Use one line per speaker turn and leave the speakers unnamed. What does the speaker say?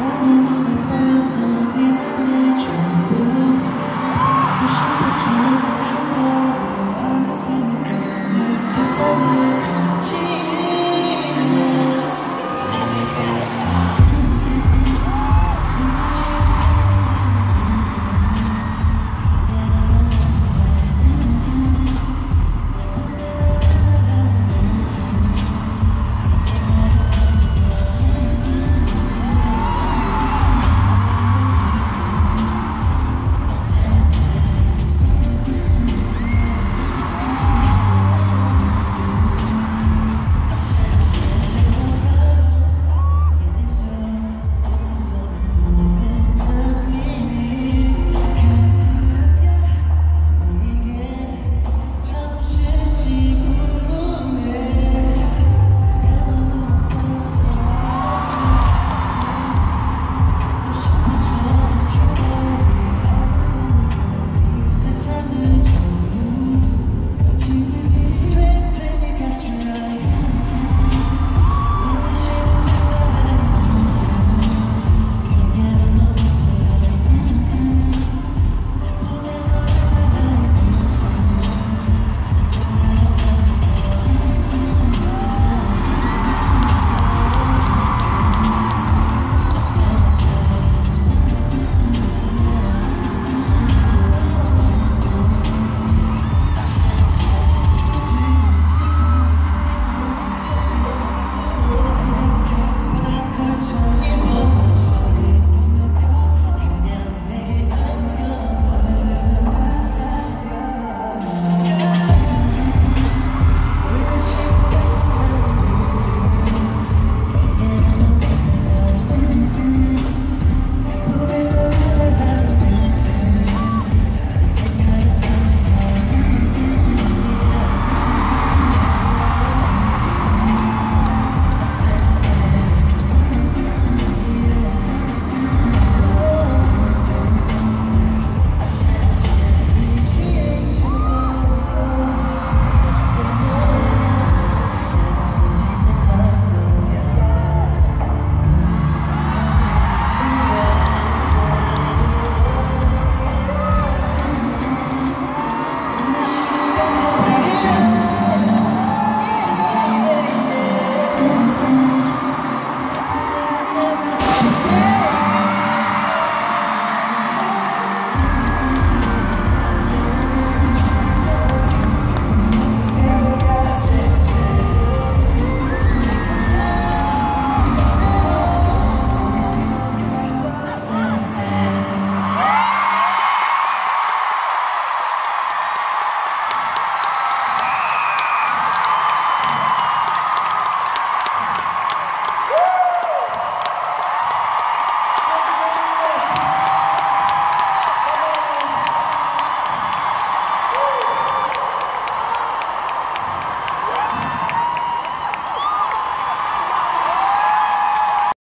너무너무 봐서 네 맘의 전부 받고 싶어 조